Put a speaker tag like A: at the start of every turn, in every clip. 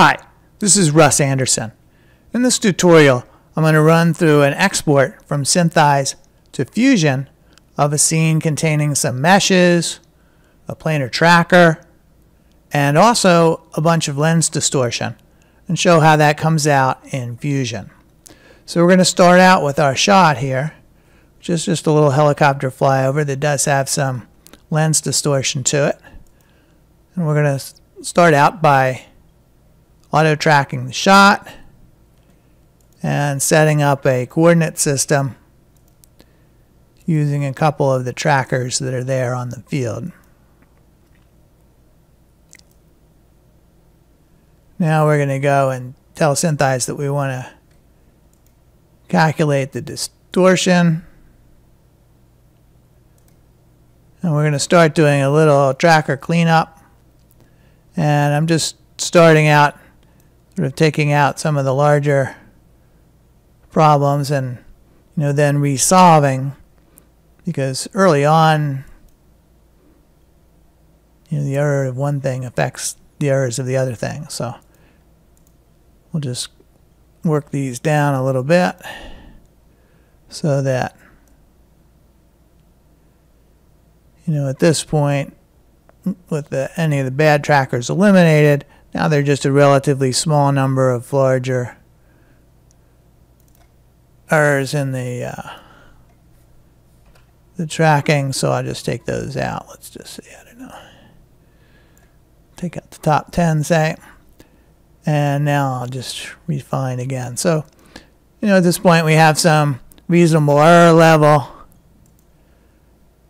A: Hi, this is Russ Andersson. In this tutorial, I'm going to run through an export from SynthEyes to Fusion of a scene containing some meshes, a planar tracker, and also a bunch of lens distortion, and show how that comes out in Fusion. So we're going to start out with our shot here, which is just a little helicopter flyover that does have some lens distortion to it. And we're going to start out by auto tracking the shot and setting up a coordinate system using a couple of the trackers that are there on the field. Now we're going to go and tell SynthEyes that we want to calculate the distortion. And we're going to start doing a little tracker cleanup. And I'm just starting out sort of taking out some of the larger problems and you know then resolving. Because early on you know the error of one thing affects the errors of the other thing. So we'll just work these down a little bit so that you know at this point with the, any of the bad trackers eliminated now they're just a relatively small number of larger errors in the uh, the tracking, so I'll just take those out. Let's just see, I don't know. Take out the top 10, say. And now I'll just refine again. So, you know, at this point we have some reasonable error level.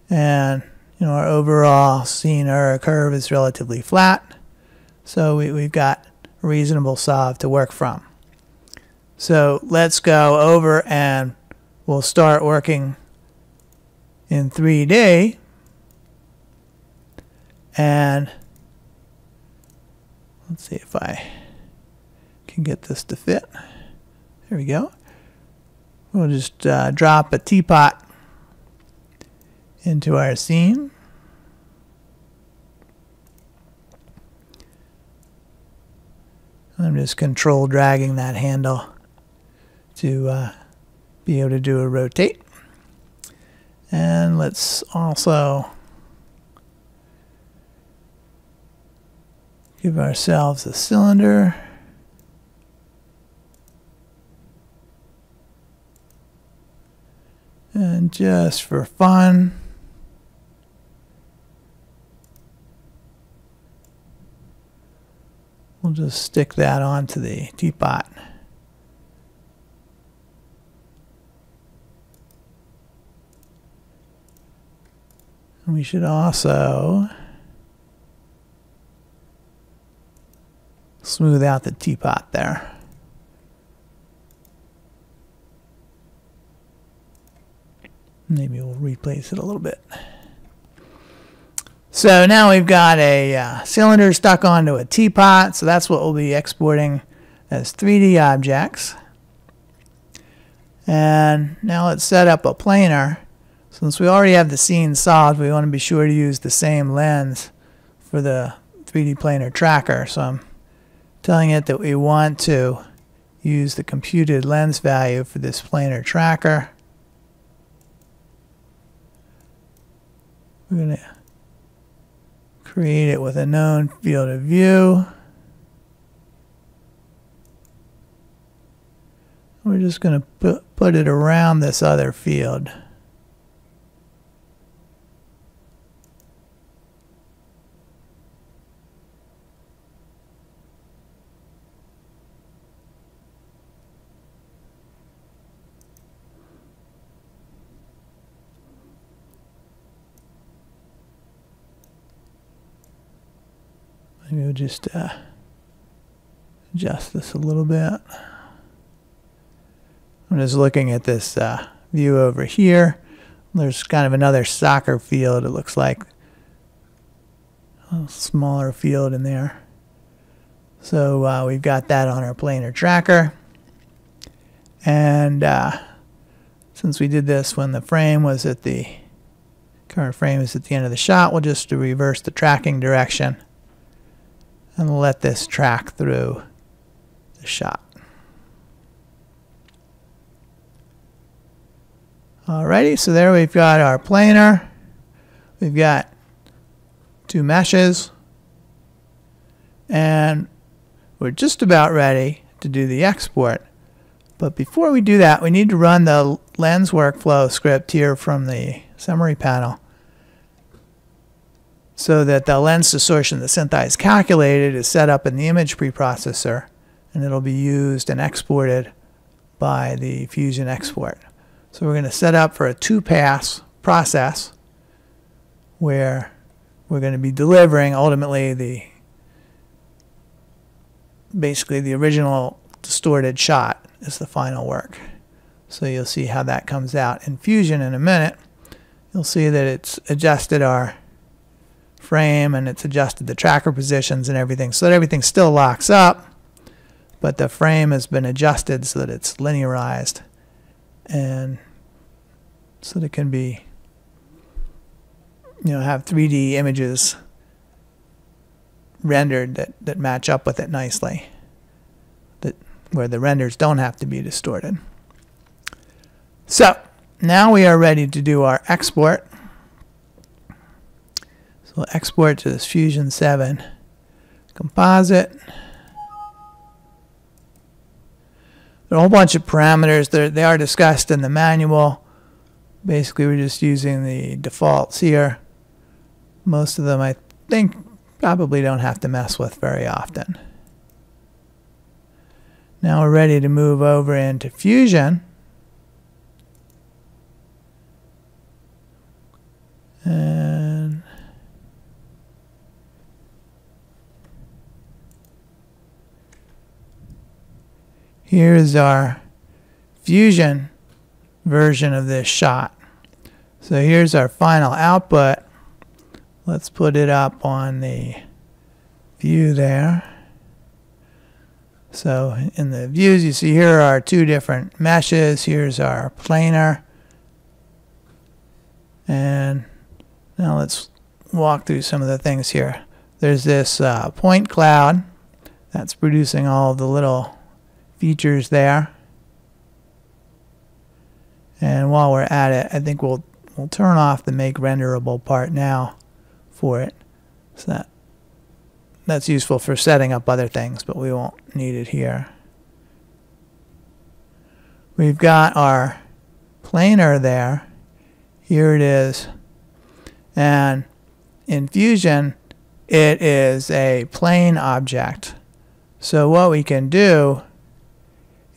A: And, you know, our overall scene error curve is relatively flat. So we, we've got reasonable solve to work from. So let's go over and we'll start working in 3D. And let's see if I can get this to fit. There we go. We'll just uh, drop a teapot into our scene. I'm just control dragging that handle to uh, be able to do a rotate. And let's also give ourselves a cylinder. And just for fun, just stick that onto the teapot. And we should also smooth out the teapot there. Maybe we'll replace it a little bit. So now we've got a uh, cylinder stuck onto a teapot. So that's what we'll be exporting as 3D objects. And now let's set up a planar. Since we already have the scene solved, we want to be sure to use the same lens for the 3D planar tracker. So I'm telling it that we want to use the computed lens value for this planar tracker. We're going to create it with a known field of view. We're just going to put, put it around this other field. Maybe we'll just uh, adjust this a little bit. I'm just looking at this uh, view over here. There's kind of another soccer field, it looks like. A smaller field in there. So uh, we've got that on our planar tracker. And uh, since we did this when the frame was at the current frame is at the end of the shot, we'll just reverse the tracking direction and let this track through the shot. Alrighty, so there we've got our planar. We've got two meshes. And we're just about ready to do the export. But before we do that, we need to run the lens workflow script here from the summary panel so that the lens distortion that SynthEyes calculated is set up in the image preprocessor and it'll be used and exported by the Fusion export. So we're going to set up for a two-pass process where we're going to be delivering ultimately the basically the original distorted shot is the final work. So you'll see how that comes out in Fusion in a minute. You'll see that it's adjusted our frame and it's adjusted the tracker positions and everything so that everything still locks up but the frame has been adjusted so that it's linearized and so that it can be you know have 3D images rendered that, that match up with it nicely that where the renders don't have to be distorted. So now we are ready to do our export we'll export to this Fusion 7 composite there are a whole bunch of parameters They're, they are discussed in the manual basically we're just using the defaults here most of them I think probably don't have to mess with very often. Now we're ready to move over into Fusion. And here's our Fusion version of this shot. So here's our final output. Let's put it up on the view there. So in the views you see here are two different meshes. Here's our planar. And now let's walk through some of the things here. There's this uh, point cloud that's producing all the little features there. And while we're at it, I think we'll we'll turn off the make renderable part now for it. So that that's useful for setting up other things, but we won't need it here. We've got our planar there. Here it is. And in Fusion, it is a plane object. So what we can do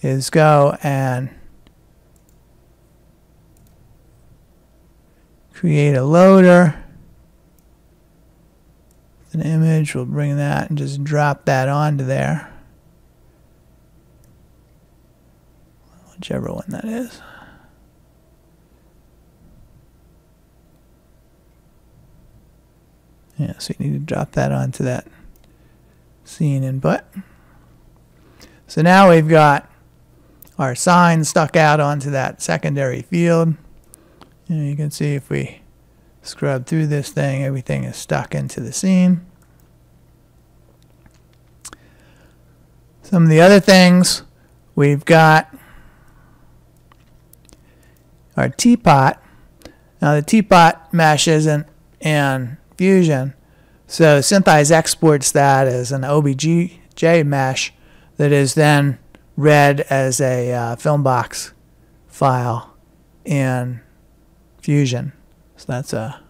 A: is go and create a loader an image. We'll bring that and just drop that onto there. Whichever one that is. Yeah, so you need to drop that onto that scene input. So now we've got our sign stuck out onto that secondary field. And you can see if we scrub through this thing, everything is stuck into the scene. Some of the other things we've got our teapot. Now the teapot mesh isn't in Fusion, so SynthEyes exports that as an OBJ mesh that is then read as a uh, Filmbox file in Fusion. So that's a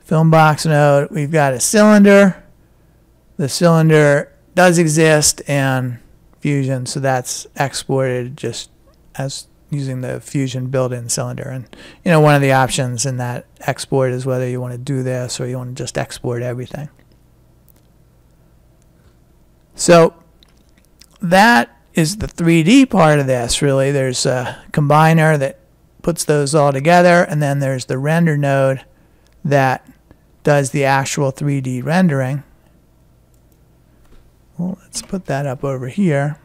A: film box node. We've got a cylinder. The cylinder does exist in Fusion, so that's exported just as using the Fusion built-in cylinder. And you know, one of the options in that export is whether you want to do this or you want to just export everything. So that is the 3D part of this, really. There's a combiner that puts those all together, and then there's the render node that does the actual 3D rendering. Well, let's put that up over here.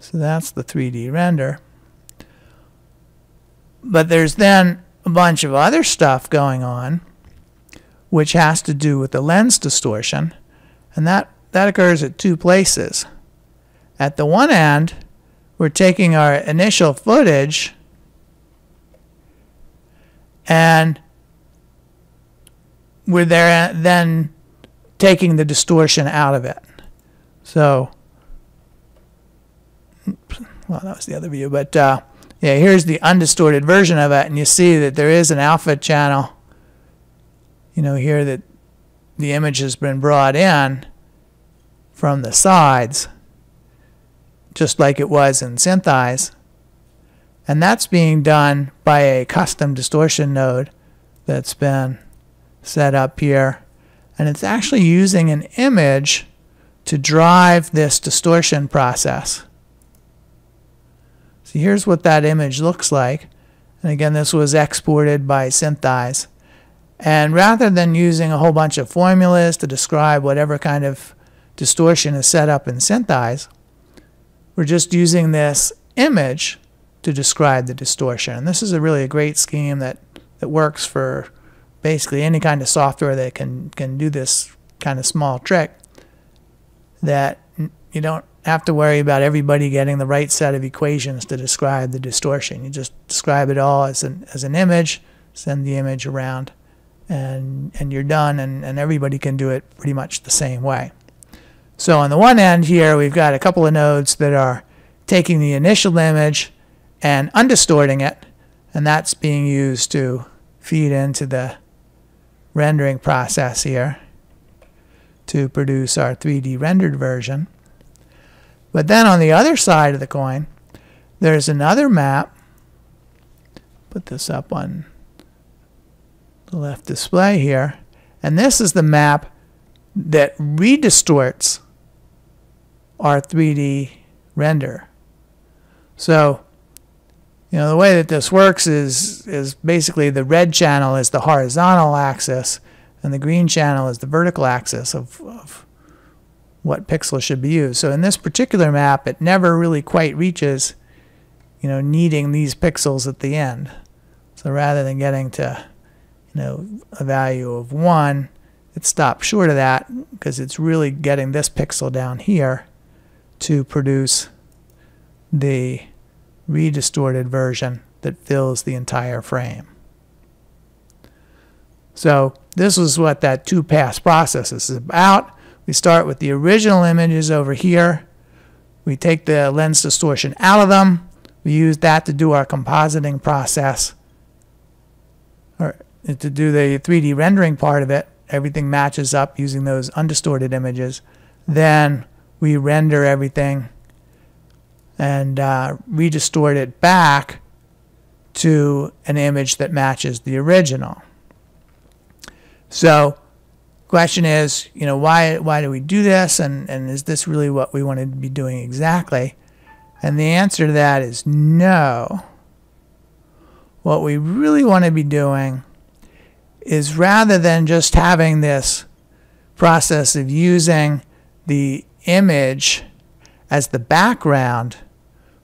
A: So that's the 3D render. But there's then a bunch of other stuff going on which has to do with the lens distortion and that, that occurs at two places. At the one end, we're taking our initial footage and we're there then taking the distortion out of it. So, well, that was the other view, but uh, yeah, here's the undistorted version of it, and you see that there is an alpha channel. You know, here that the image has been brought in from the sides, just like it was in SynthEyes. And that's being done by a custom distortion node that's been set up here. And it's actually using an image to drive this distortion process. So here's what that image looks like. And again, this was exported by SynthEyes. And rather than using a whole bunch of formulas to describe whatever kind of distortion is set up in SynthEyes, we're just using this image to describe the distortion. And this is a really a great scheme that, that works for basically any kind of software that can, can do this kind of small trick that you don't have to worry about everybody getting the right set of equations to describe the distortion. You just describe it all as an, as an image, send the image around, and, and you're done, and, and everybody can do it pretty much the same way. So on the one end here, we've got a couple of nodes that are taking the initial image and undistorting it, and that's being used to feed into the rendering process here to produce our 3D rendered version. But then on the other side of the coin, there's another map. Put this up on the left display here. And this is the map that redistorts our 3D render. So, you know, the way that this works is, is basically the red channel is the horizontal axis and the green channel is the vertical axis of, of what pixel should be used. So in this particular map, it never really quite reaches, you know, needing these pixels at the end. So rather than getting to, you know, a value of 1, it stops short of that because it's really getting this pixel down here to produce the redistorted version that fills the entire frame. So this is what that two-pass process is about. We start with the original images over here. We take the lens distortion out of them. We use that to do our compositing process, or to do the 3D rendering part of it. Everything matches up using those undistorted images. Then we render everything and uh, redistort it back to an image that matches the original. So question is, you know, why why do we do this, and and is this really what we want to be doing exactly? And the answer to that is no. What we really want to be doing is rather than just having this process of using the image as the background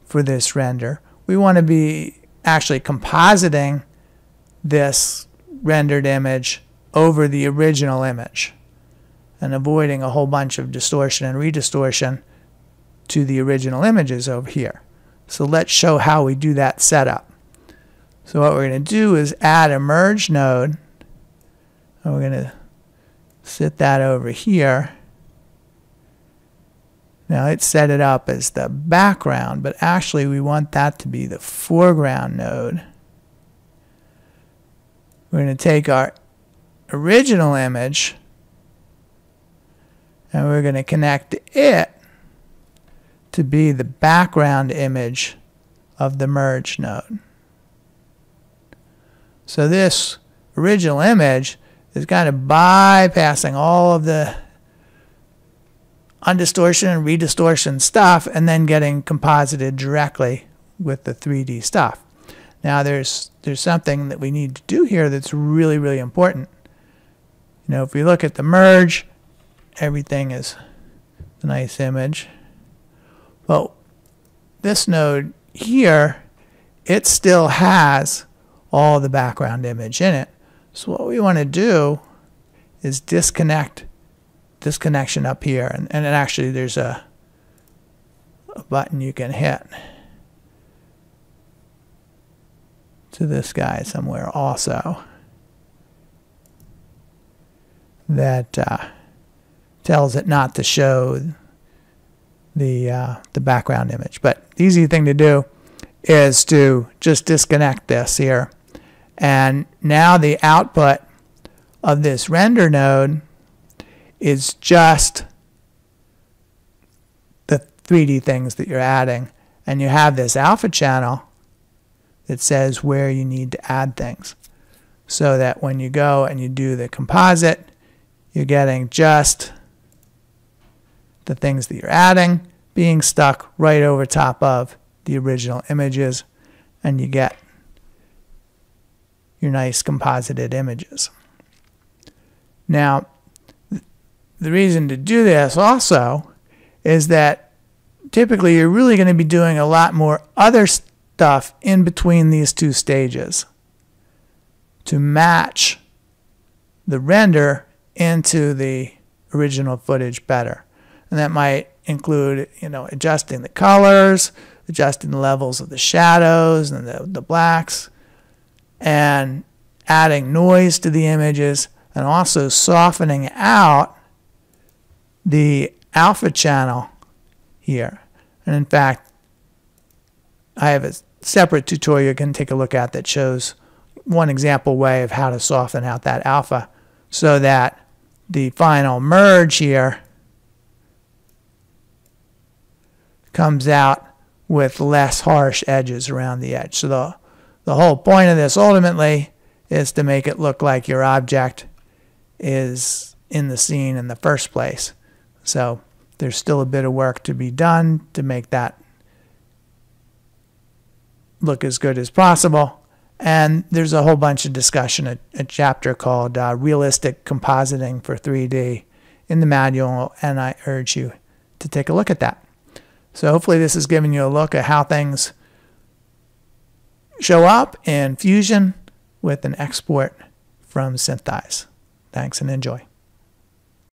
A: for this render, we want to be actually compositing this rendered image over the original image and avoiding a whole bunch of distortion and redistortion to the original images over here. So let's show how we do that setup. So what we're going to do is add a merge node. And we're going to set that over here. Now it's set it up as the background, but actually we want that to be the foreground node. We're going to take our original image and we're going to connect it to be the background image of the merge node. So this original image is kind of bypassing all of the undistortion and redistortion stuff and then getting composited directly with the 3D stuff. Now there's there's something that we need to do here that's really really important. You know, if we look at the merge, everything is a nice image. Well, this node here, it still has all the background image in it. So what we want to do is disconnect this connection up here. And, and actually there's a, button you can hit to this guy somewhere also that uh, tells it not to show the uh, the background image. But the easy thing to do is to just disconnect this here. And now the output of this render node is just the 3D things that you're adding. And you have this alpha channel that says where you need to add things. So that when you go and you do the composite, you're getting just the things that you're adding being stuck right over top of the original images and you get your nice composited images. Now, the reason to do this also is that typically you're really going to be doing a lot more other stuff in between these two stages to match the render into the original footage better. And that might include, you know, adjusting the colors, adjusting the levels of the shadows and the, the blacks, and adding noise to the images, and also softening out the alpha channel here. And in fact, I have a separate tutorial you can take a look at that shows one example way of how to soften out that alpha so that the final merge here comes out with less harsh edges around the edge. So the, the whole point of this ultimately is to make it look like your object is in the scene in the first place. So there's still a bit of work to be done to make that look as good as possible. And there's a whole bunch of discussion, a, a chapter called uh, Realistic Compositing for 3D in the manual, and I urge you to take a look at that. So hopefully this has given you a look at how things show up in Fusion with an export from SynthEyes. Thanks and enjoy.